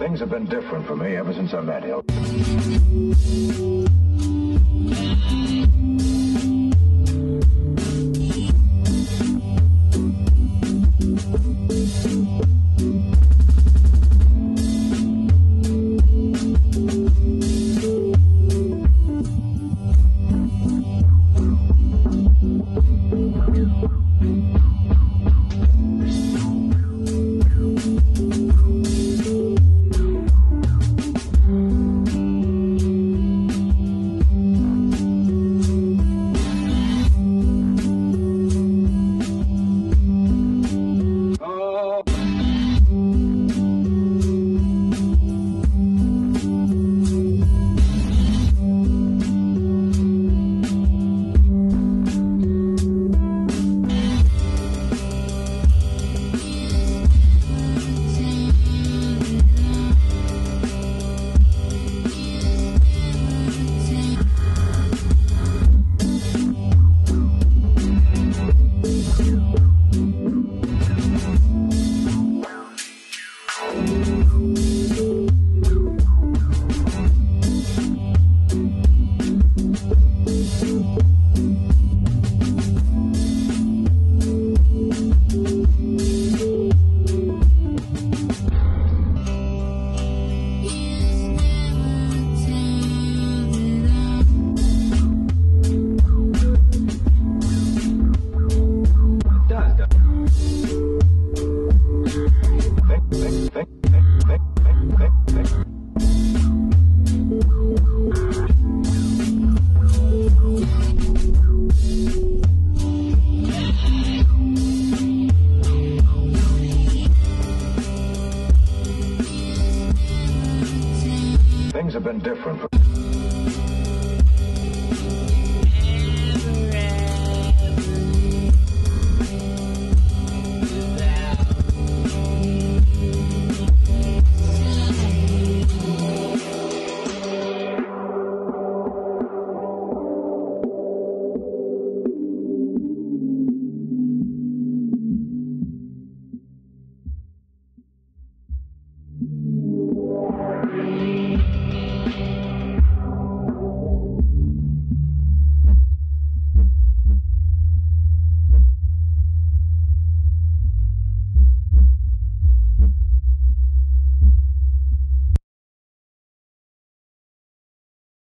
Things have been different for me ever since I met Hill. Things have been different.